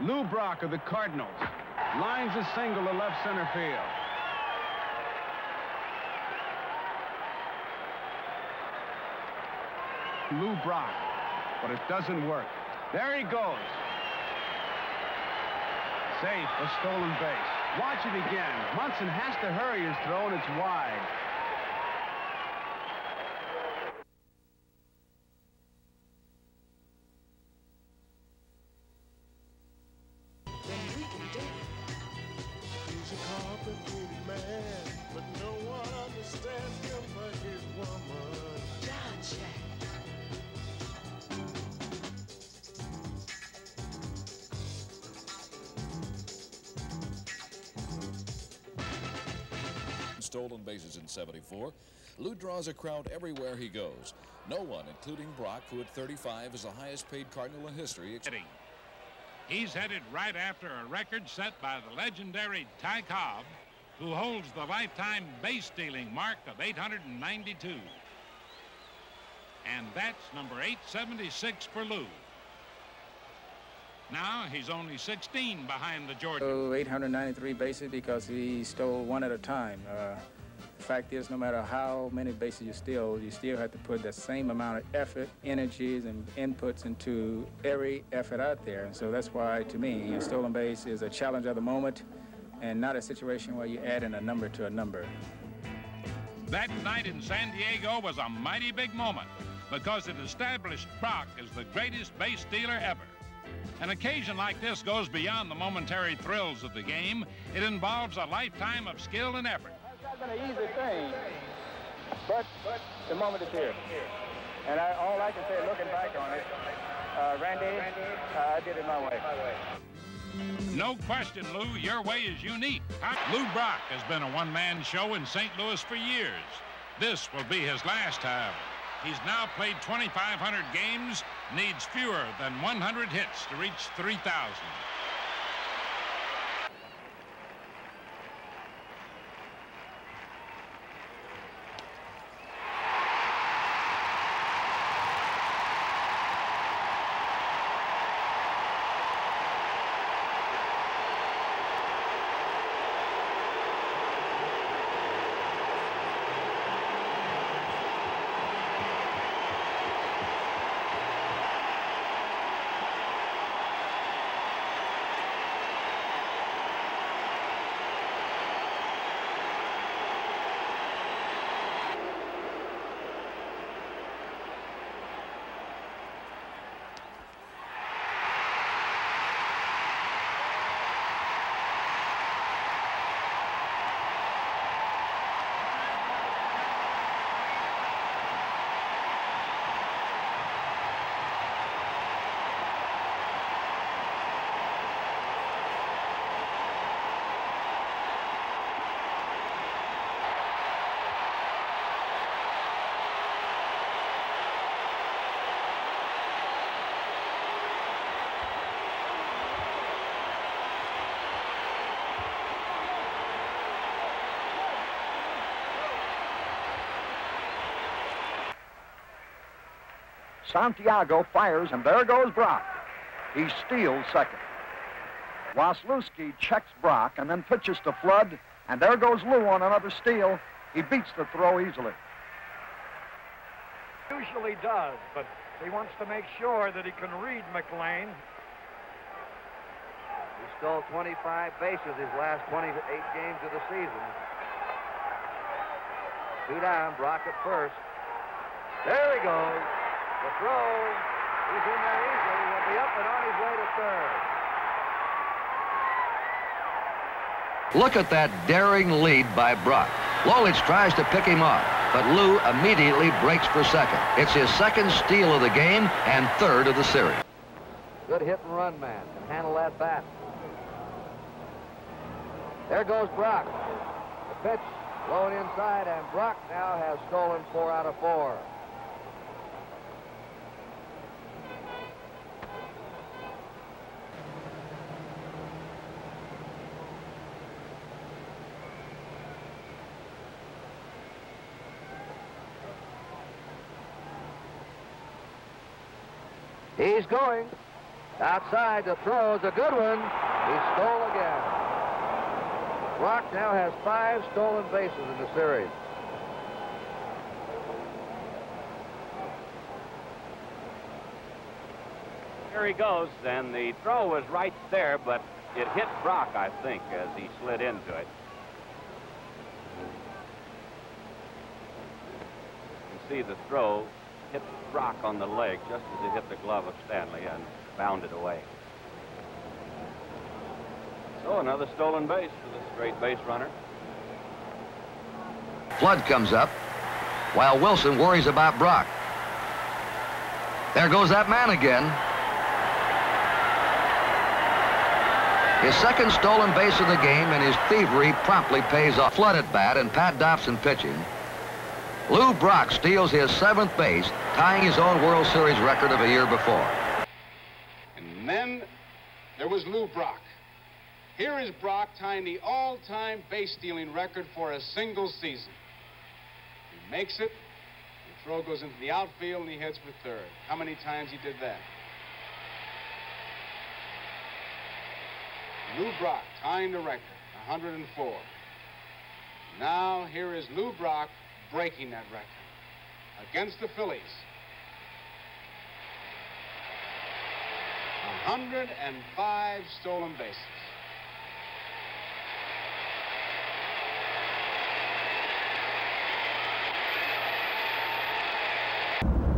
Lou Brock of the Cardinals lines a single to left center field. Lou Brock, but it doesn't work. There he goes. Safe, a stolen base. Watch it again. Munson has to hurry his throw, and it's wide. Stolen bases in 74. Lou draws a crowd everywhere he goes. No one, including Brock, who at 35 is the highest paid Cardinal in history. He's headed right after a record set by the legendary Ty Cobb, who holds the lifetime base stealing mark of 892. And that's number 876 for Lou. Now he's only 16 behind the Georgia. Oh, 893 bases because he stole one at a time. Uh, the fact is, no matter how many bases you steal, you still have to put the same amount of effort, energies, and inputs into every effort out there. And so that's why, to me, a stolen base is a challenge of the moment and not a situation where you're adding a number to a number. That night in San Diego was a mighty big moment because it established Brock as the greatest base stealer ever. An occasion like this goes beyond the momentary thrills of the game. It involves a lifetime of skill and effort. That's not been an easy thing, but the moment is here. And I, all I can say, looking back on it, uh, Randy, uh, I did it my way. No question, Lou, your way is unique. Lou Brock has been a one-man show in St. Louis for years. This will be his last time. He's now played 2,500 games, needs fewer than 100 hits to reach 3,000. Santiago fires, and there goes Brock. He steals second. Waslewski checks Brock and then pitches to Flood, and there goes Lou on another steal. He beats the throw easily. Usually does, but he wants to make sure that he can read McLain. He stole 25 bases his last 28 games of the season. Two down, Brock at first. There he goes. Throw. He's in there easily. He'll be up and on his way to third. Look at that daring lead by Brock. Lolich tries to pick him off, but Lou immediately breaks for second. It's his second steal of the game and third of the series. Good hit and run man. Can handle that bat. There goes Brock. The pitch low and inside, and Brock now has stolen four out of four. He's going. Outside, the throw is a good one. He stole again. Brock now has five stolen bases in the series. Here he goes, and the throw was right there, but it hit Brock, I think, as he slid into it. You see the throw hit Brock on the leg just as it hit the glove of Stanley and bounded away. So another stolen base for this great base runner. Flood comes up while Wilson worries about Brock. There goes that man again. His second stolen base of the game and his thievery promptly pays off. Flood at bat and Pat Dobson pitching. Lou Brock steals his seventh base, tying his own World Series record of a year before. And then there was Lou Brock. Here is Brock tying the all-time base stealing record for a single season. He makes it, the throw goes into the outfield, and he heads for third. How many times he did that? Lou Brock tying the record, 104. Now here is Lou Brock breaking that record against the Phillies. 105 stolen bases.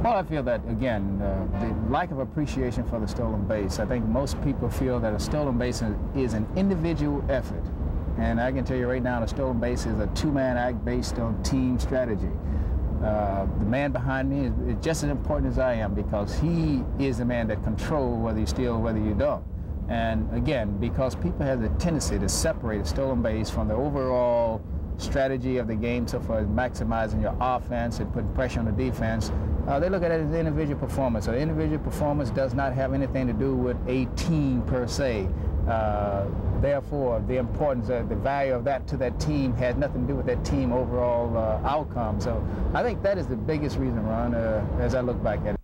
Well, I feel that, again, uh, the lack of appreciation for the stolen base. I think most people feel that a stolen base is an individual effort. And I can tell you right now, the stolen base is a two-man act based on team strategy. Uh, the man behind me is, is, just as important as I am because he is the man that controls whether you steal or whether you don't. And again, because people have the tendency to separate a stolen base from the overall strategy of the game so far as maximizing your offense and putting pressure on the defense, uh, they look at it as individual performance. So individual performance does not have anything to do with a team per se. Uh, therefore, the importance of the value of that to that team has nothing to do with that team overall uh, outcome. So I think that is the biggest reason, Ron, uh, as I look back at it.